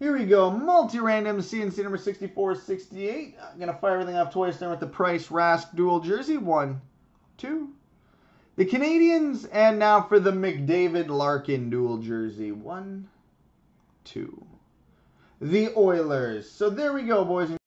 Here we go. Multi-random CNC number 6468. I'm going to fire everything off twice there with the Price Rask dual jersey. One, two. The Canadiens, and now for the McDavid Larkin dual jersey. One, two. The Oilers. So there we go, boys